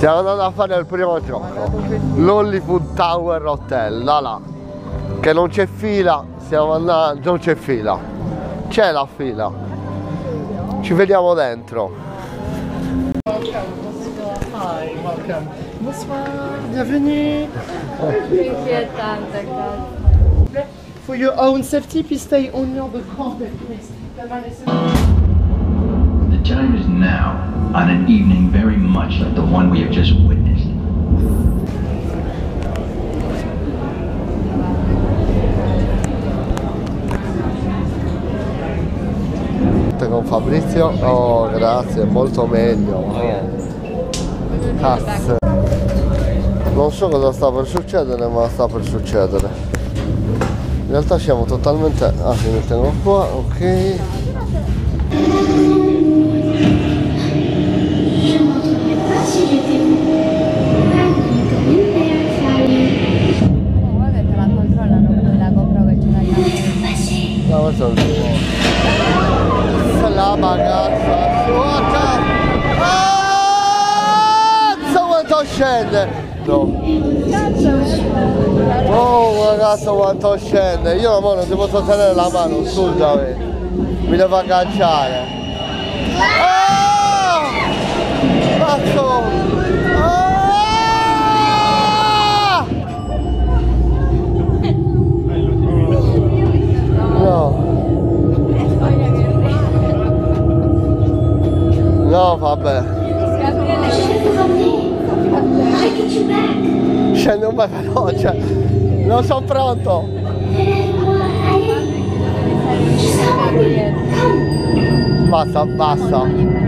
Stiamo andando a fare il primo gioco. L'Hollywood Tower Hotel, da là. Che non c'è fila, stiamo andando. Non c'è fila. C'è la fila. Ci vediamo dentro. Bonsoir, bienvenue. Inquietante, cazzo. For your own safety, please stay under the carpet, please. One we have just witnessed. Con Fabrizio? Oh, grazie, molto meglio. Oh. Cazzo. Non so cosa sta per succedere, ma sta per succedere. In realtà siamo totalmente... Ah, mi mettiamo qua, ok. Tuo. Questa è la bagazza. Suoca! Cazzo quanto scende! Oh ragazzo quanto scende! Io amore non ti posso tenere la mano, scusami. Mi devo agganciare. Ah! Vabbè. Scende un po' veloce. Non sono pronto. Basta, basta.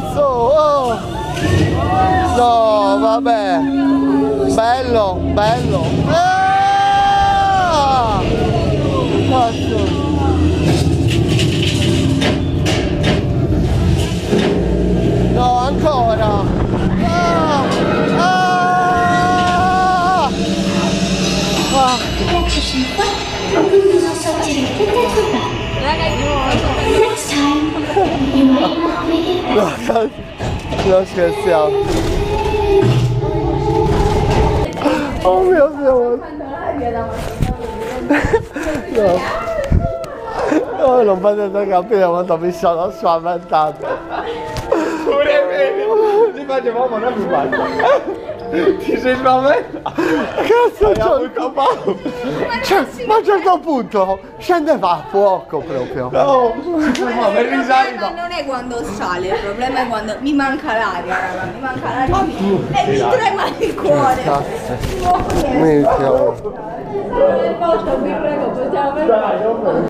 Cazzo! Oh! No, vabbè! Bello, bello! Ah! Cazzo! No, ancora! Ah! Ah! Ah! No, cazzo. Non scherziamo. Oh mio Dio. No. No, non potete capire quanto mi sono spaventato. Pure me, ti facevamo una filmata. Ti sei spaventato? Cazzo, c'ho- il capo. cioè, ma a un certo punto scendeva a fuoco proprio. No, fermava per Il risalire. problema non è quando sale, il problema è quando mi manca l'aria, raga, mi manca l'aria e mi trema il cuore. Cazzo. Non può niente. Minchia. Vi prego, possiamo